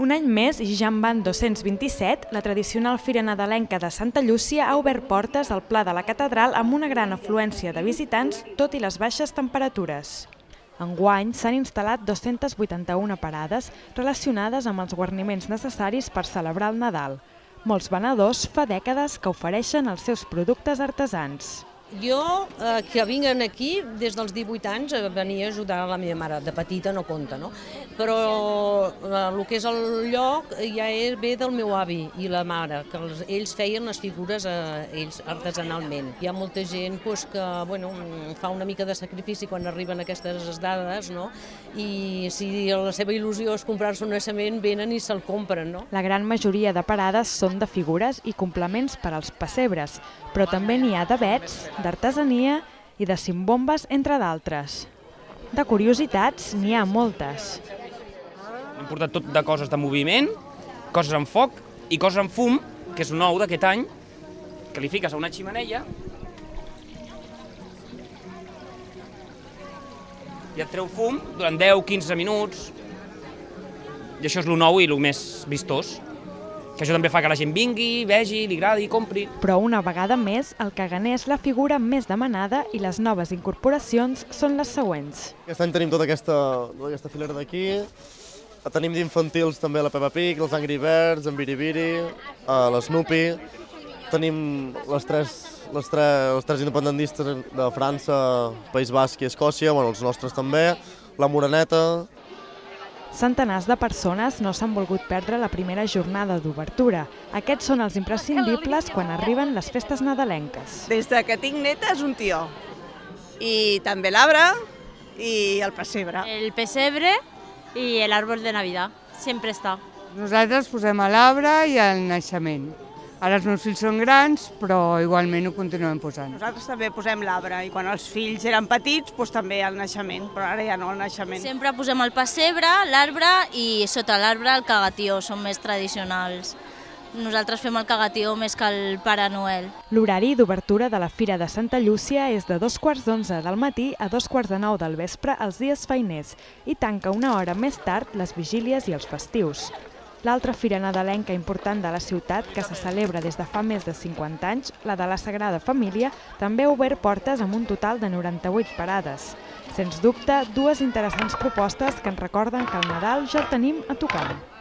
Un any més, i ja en van 227, la tradicional Fira Nadalenca de Santa Llúcia ha obert portes al Pla de la Catedral amb una gran afluència de visitants, tot i les baixes temperatures. Enguany s'han instal·lat 281 parades relacionades amb els guarniments necessaris per celebrar el Nadal. Molts venedors fa dècades que ofereixen els seus productes artesans. Jo, eh, que vinguen aquí, des dels 18 anys, venia a ajudar la meva mare. De petita no compta, no? Però eh, el que és el lloc ja és, ve del meu avi i la mare, que els, ells feien les figures eh, ells artesanalment. Hi ha molta gent pues, que bueno, fa una mica de sacrifici quan arriben aquestes dades, no? I si la seva il·lusió és comprar-se un naixement, venen i se'l compren, no? La gran majoria de parades són de figures i complements per als pessebres, però també n'hi ha de vets, d'artesania i de simbombes, entre d'altres. De curiositats n'hi ha moltes. Hem portat tot de coses de moviment, coses en foc i coses en fum, que és nou d'aquest any, que li fiques a una ximeneia i et treu fum durant 10-15 minuts. I això és lo nou i el més vistós que això també fa que la gent vingui, vegi, li agradi, compri. Però una vegada més, el caganer és la figura més demanada i les noves incorporacions són les següents. Aquest any tenim tota aquesta, tota aquesta filera d'aquí, tenim d'infantils també la Peppa Pig, els Angry Birds, en Biribiri, uh, l'Snoopy, tenim les tres, les, tres, les tres independentistes de França, País Basc i Escòcia, bueno, els nostres també, la Moreneta, Centenars de persones no s'han volgut perdre la primera jornada d'obertura. Aquests són els imprescindibles quan arriben les festes nadalenques. Des de que tinc neta és un tió. I també l'arbre i el pessebre. El pessebre i l'àrbol de Navidad. Sempre està. Nosaltres posem l'arbre i el naixement. Ara els meus fills són grans, però igualment ho continuem posant. Nosaltres també posem l'arbre i quan els fills eren petits doncs també el naixement, però ara ja no el naixement. Sempre posem el pessebre, l'arbre i sota l'arbre el cagatió, són més tradicionals. Nosaltres fem el cagatió més que el Pare Noel. L'horari d'obertura de la Fira de Santa Llúcia és de dos quarts d'onze del matí a dos quarts de nou del vespre els dies feiners i tanca una hora més tard les vigílies i els festius. L'altra fira nadalenca important de la ciutat, que se celebra des de fa més de 50 anys, la de la Sagrada Família, també ha obert portes amb un total de 98 parades. Sens dubte, dues interessants propostes que ens recorden que el Nadal ja el tenim a tocar.